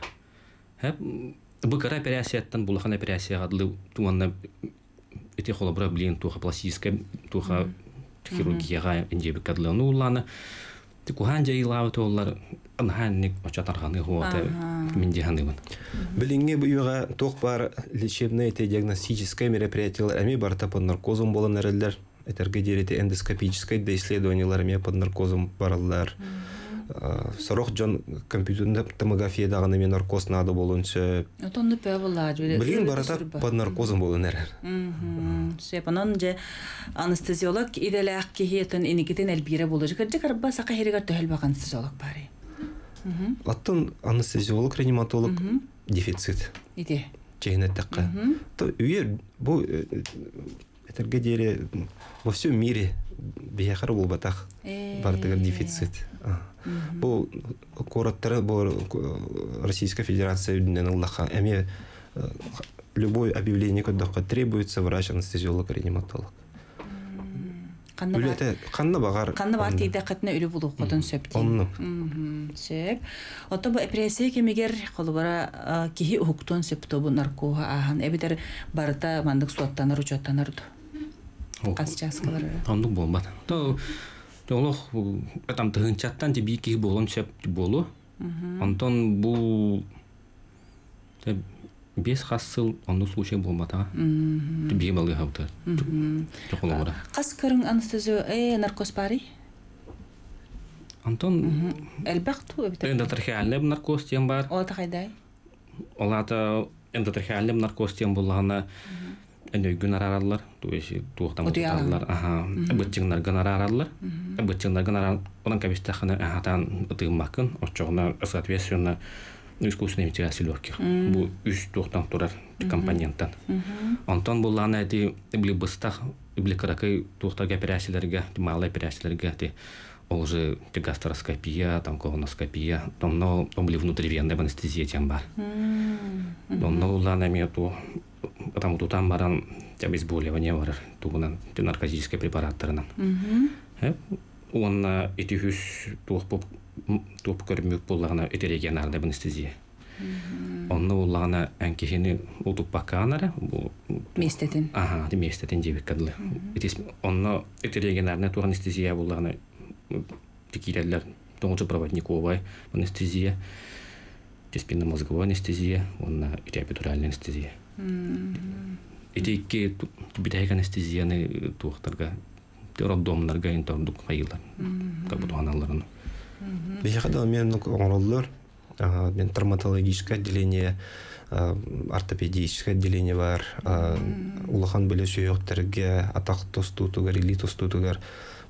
Хеп бу кара операцияттан булахан операцияга длы туанна эти холобра блин туха пластическая туха хирургияга инде бекадлы ну улланы ты кухан жайылау толлар анханник очатарганы хуота мен жиһаныбын Билинге буйга тох бар лечебное те диагностическое мероприятие эми барта под наркозом болан эрелер. Этерге дерете эндоскопическое да эми под наркозом бараллар. Сорох жон компьютерный томография даганы мен наркоз нады болунча. Отонды. Билин барата под наркозом болан эрер. Сепанон же анестезиолог иделак кихиетен иникитен элбире болуж. Кыржы карба сака херигер төхөл баг анестезиолог бари. Аттан анестезиолог, реаниматолог дефицит. Иде. Чейнеттекка. То үйер бу этерге дере во всем мире бияхар бул батах бартыгар дефицит. Бу кораттары бу Российская Федерация үдүнөн Аллаха эми э, любое объявление коддокко требуется врач анестезиолог реаниматолог. Үлете канна багар. Канна бар тейде кытны үлү булу котон сөптен. Онну. Сөп. Ото бу эпрессия кемигер холбара кихи уктон сөптө бу наркоха ахан. Эбитер барта мандык суаттаныр учоттаныр. Кас часкалар. ондук болбат то толох атам тыгынчаттан же бийки болом сеп болу. Онтон бу бес хассыл ондук случай болбат а бии балгы хабты жоколоңора Кас көрүң анестезио э наркоз бари. онтон Элбакту эбитер. эндотрахеальный наркоз тем бар. Ота кайдай. олата эндотрахеальный наркоз тем буллагана өнөйгүн арараллар то есть туохтан уталлар аха. Бытчыңнар гонорараллар бытчыңнар гонорар онан кабистахана ахатан ытыыммакын оччогуна соответственно искусственный вентиляция легких бу үч туохтан турар компоненттан. Онтон буллана эти били быстах били кыракай туохтага операциялерге малый операциялерге ти ол же гастроскопия там колоноскопия томно он били внутривенная анестезия тем бар. Онно улан эми ту потому тутан баран обезболивание бар тугунан ту наркотический препараттарынан. Уонна итүхүс туох поп туоп көрмүк буллагана этереген арда анестезия. Онно уллагана анкихини утуп баканара бу Местетин. Ага, ти местетен жебек кадлы. Итис онно этереген арда ту анестезия буллагана тикиреллер тоңчу проводниковая анестезия. Спинномозговая анестезия, онна эпидуральная анестезия. Итекке битайг анестезияны туохтарга роддомнарга интордук хайылар. Как бы туаналарын. Бияхада мен оңроллор, мен травматологическое отделение, ортопедическое отделение бар, а, улахан біле сүйөктерге атақ тостутугар, или тостутугар,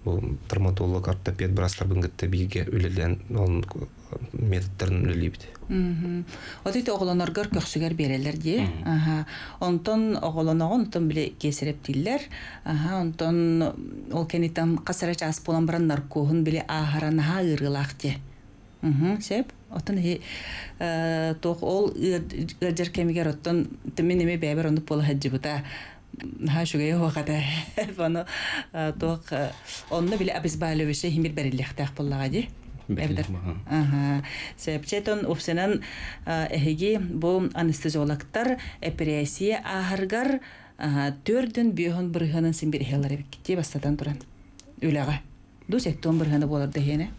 бұл травматолог, ортопед брастар биге үлелен, ол методтарын үлелейбді. Мгм. Оти оголоноргор көксүгер берелер ди. Аха. Онтон оголоногон онтон биле кесереп диллер. Аха, онтон ол кенитан касара час болан баран наркохун биле ахаран ха ырылак ди. Мгм. Сеп. Отон хи э тох ол ыржер кемигер оттон темен неме бебер онду пола хаджибута. Ха шуга йо хата. Боно тох онны биле абизбалевеше химир берилехтах боллага ди. Ага. Сепчетон уфсенен эһиги бу анестезиологтар операция ахаргар төрдөн бүйөн бырыханын син бир хелар эбик ти бастатан туран. Үлага. Дус эктон бырыханы болар дехене.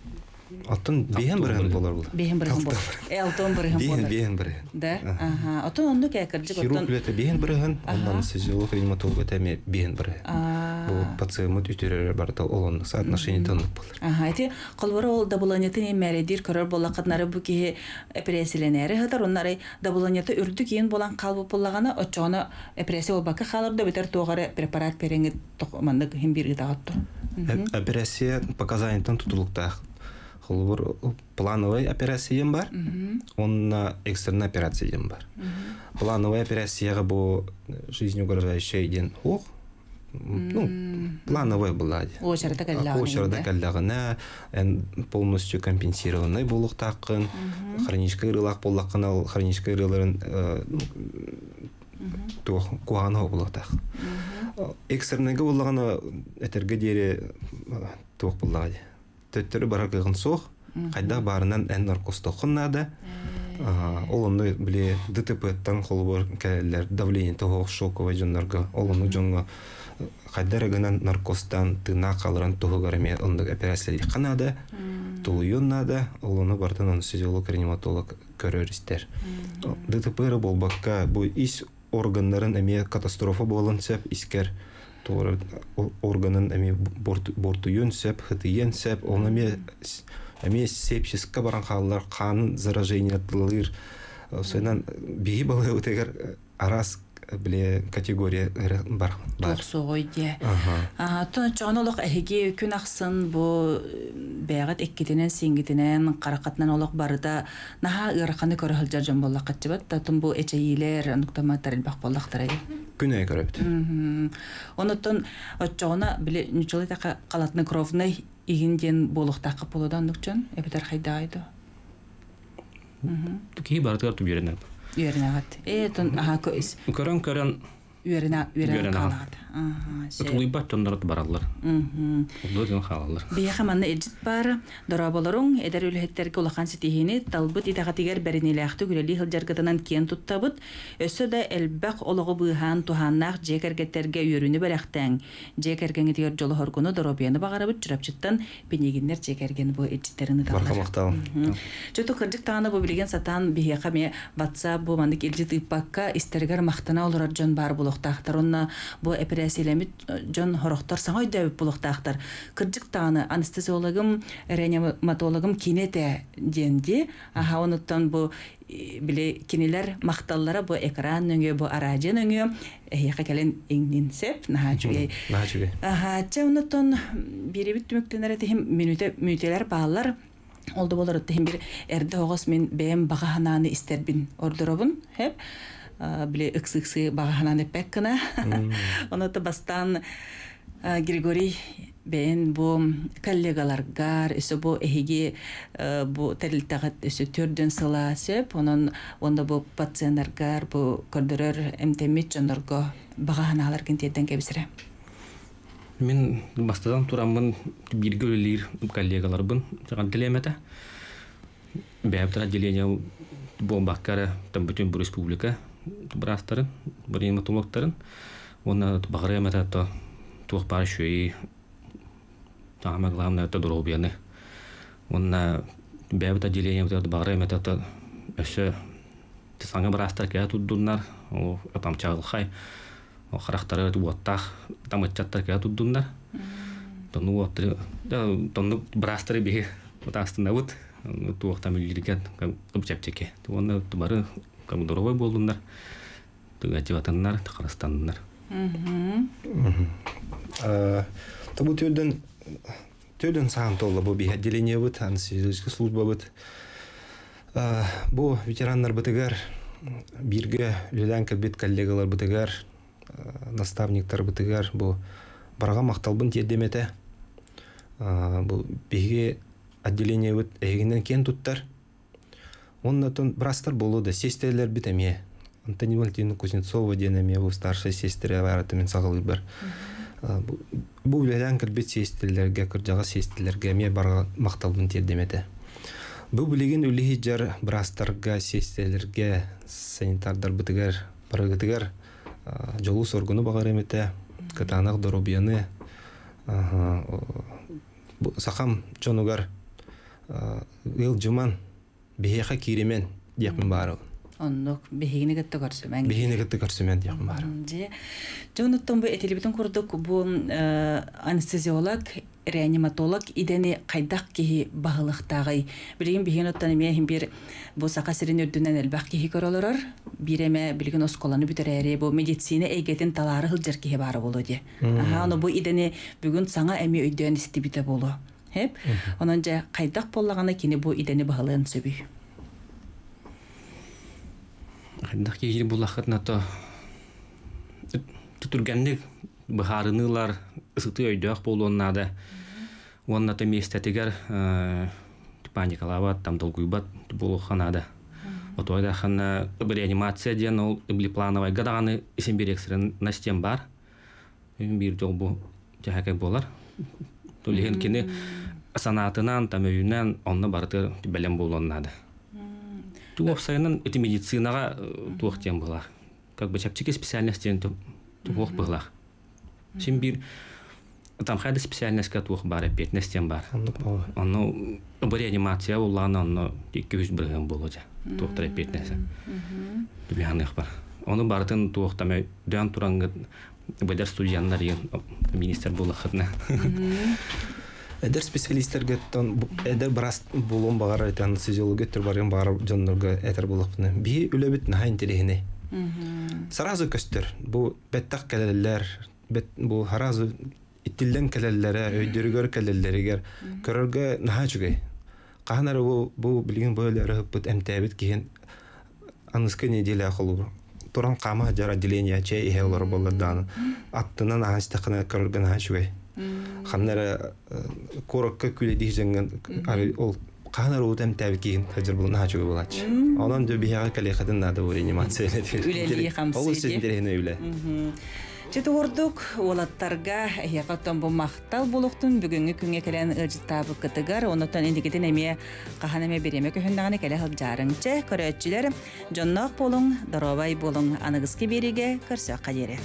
Аттын бейен бірген болар бұл. Бейен болар. Элтон Бейен, болар. бейен бірген. Да. Ага. Отон онду кәкіржик Хирург оттон. үлеті бейен бірген, ондан анестезиолог, реаниматолог өтәме бейен бірген. А. Бұл пациент барда олон соотношение тонық болар. Ага, эти колбора ол мәредир көрөр бола катнары бу ки операцияланары хатар оннары дабуланеты үрдү кийин болан калбы очоно болбакка халырда бетер тоогары препарат береңи токмандык хим бирги тагатту. Э, Операция показаниятан тутулуктах. Холбор плановый операция бар, онна экстренная операция бар. Плановая операцияга бу жизнь угрожающая ден хук. Ну, плановая была. Очерда каллагана. Очерда каллагана, эн полностью компенсированный булук такын, хронический рылак боллаккан ал хронический рыларын тух куана булук так. Экстренныйга боллагана этерге дере тух буллагы. Төттөрү бара кыгын сох, кайда барынан эн наркостохуннада. Ол оны биле ДТП-тан холбор кәләләр, давление того шоковый жоннарга, ол оны жонга кайдара гынан наркостан тына калыран тугу гараме онды операция канада. тулуйун нада олону бартын анестезиолог реаниматолог көрөр истер дтпр болбакка бу ис органнарын эме катастрофа болын сеп искер. Тугары органын эме бортуюн сеп хытыен сеп оны эме эме сепсиске баран халлар кан заражениялыр сойнан биги балы өтегер арас биле категория бар бар Туқсуғой де. Аха. Тон чоғын әхеге күн ақсын бұ бәғат эккетінен, сеңгетінен, қарақатынан олық барыда наха ырақаны көрі хылжар жон боллақ қатчыбат, татын бұ эчейілер, нұқтама тарилбақ боллақ тарайды. күн ай көрөбүт Онытын отчоғына біле нүчілі тақа қалатыны кровны игин ден болуқтақы болудан нүкчен, әбітер қайда айды. Кей бартыгар ту беренер. Үйерін ағат. Э, тон, аха, көз. Көрөн көрөн Үйерін үйерін Үйерін ағат. қалағат. Аха, се. тулуйбат тондор баралар. Мгм. Олдор халалар. Бияха манна эджит бар, дороболорун эдер үлһеттерге улахан ситихини талбыт итагатигер беринилэхту гүлели хылжаргатынан кен туттабыт, өссө да элбак ологу быхан туханнах жекергеттерге үйөрүнү берехтен, жекергени тигер жолу хоргуну доробияны багарабыт чурапчыттан пенегиннер жекерген бу эджиттерини баркамактал Жоту кырдык тааны бу билген сатан бияха ме WhatsApp бу мандык элжит иппакка истергер мактана олорар жон бар булуктахтар. Онна бу операциялемит жон хорохтор саңой дөбүп булуктахтар. Кырдык тааны анестезиологым, реаниматологым кинете денди. Аха онуттан бу э, биле кинилер макталлара бу экран өңө бу аражын өңө яка келен эңнинсеп наха чугей начуге Аха, чаунотон биребит түмөктөнөр тем минуте мүтелер баалар олду болор тем бир эрде огос мен бэм багаханааны истербин ордоробун хеп Биле ыксы-ыксы багаханааны пеккана оното бастан а, Григорий бен бу коллегаларгар өсө бу эхиги э, бу терилтагат өсө төрдөн сыла сеп онон онда бу пациенттаргар бу көрдөрөр эмтемит жондорго багаханаалар кентиеден кебисире Мен бастадан турамын бирге өлелер коллегаларбын. Жаган дилемете. Бәбтер отделение бомбаккары там бүтүн бу республика брастарын, реаниматологтарын. Оны багыры эмете то тух бар шөй. Тама главное это дробьяны. Оны бәбтер отделение вот багыры эмете то өсө тесаңа брастар кә туддуннар. О там чагылхай. О характары туаттах там ачаттар кә туддуннар. Тону оттыры, да, тону брастыры бе, вот астында вот, туох там үлгерген, кам ыпчапчеке. Туонна тубары кам доровой болдундар. Туга жеватаннар, тахарстаннар. табу төрдөн төрдөн саан толла бу би отделение бут анестезиологическая служба бут А, бу ветераннар бытыгар бирге үлелән кебет коллегалар бытыгар а, наставниктар бытыгар бу барга макталбын тиедемете бу биге отделение бут эгинен кен туттар. Оннотон брастар болууда сестрелер бит эме Антонина Валентиновна Кузнецова ден эме бу старшая сестра бараты мен сагылыр бар А, бу- үлелән кебет сестрелерге кыржага сестрелерге эме барга макталбын тиедемете Бу билеген үлеһи жар брастарга, сестелерге, санитардар бытыгар, барыгытыгар жолу соргуну багар эмете, катанак доробияны, сахам жонугар ыл жуман бихеха киремен диякмын бары. оннук көрсөмәң Бихини гытты көрсөмен диякмын бары. же жонуттан бу этелибитин курдук бу анестезиолог реаниматолог идени кайдак киһи багылыктагы билген биһин оттан эме хим бир бу сака сирин өрдүнен элбак киһи көрөлөрөр биреме билген осколаны бүтерәри бу медицина эйгетин талары хылжыр киһи бары болу ди аха аны бу идени бүгүн саңа эми өйдөн истибите болу хеп онон же кайдак боллаганы кини бу идени багылын сөбүй Хандак кежир булахат нато tutulganlik бахарынылар ысыты өйдөк болуоннада уонната местетигер паникалабат там долгуйбат болуханада отойда хана реанимация диен ол били плановай гадаганы исен берексирен настен бар бир жол бу жахака болар тулеген кини санатынан там өйүнен онны барты белем болуоннада туох сайынан эти медицинага туох тем была как бы чапчики специальностен туох была Син бир там хайда специальностька туох бар петнестен бар Онно баба. Оно бу реанимация уллана оно икки жүз бирген болоча. Туохтар петнесе. Биляных бар. Оны бартын дөөн турангы бедер студияндар ен министр булахытна. Эдер специалисттерге тон эдер барас булун багар айтан физиология тур барган багар жоннорга этер булыкны. Би үлебит наха интерехне. Сразу көстөр. Бу беттак келелер, бет бу харазы иттилден келелере, өйдөргөр келелеригер көрөргө наха чугай. Каханар бу бу билген бойлары бут эмтебит киген аныскы неделя холур. Туран кама жара отделение чей ихе олар болардан. Аттынан астакына көрөргө наха чугай. Ханнара корокка күле диженген ол Каханар ут эмтебит киген хажыр бул наха чугай болач. Онон дөй бияга кале хатын нада бу реанимация. Үлелии хамсы Ол де. сендерехне үле. Четуордук олаттарга эхиякаттан бу мактал булуктун бүгүнгү күнгө келен ыржыттабы кытыгар онотон индигитин эме кахан эме береме көһүндаганы келе хылжарыңчы көрөтчүлөр жоннок болуң доробай болуң аныгыски бериге көрсөк кадери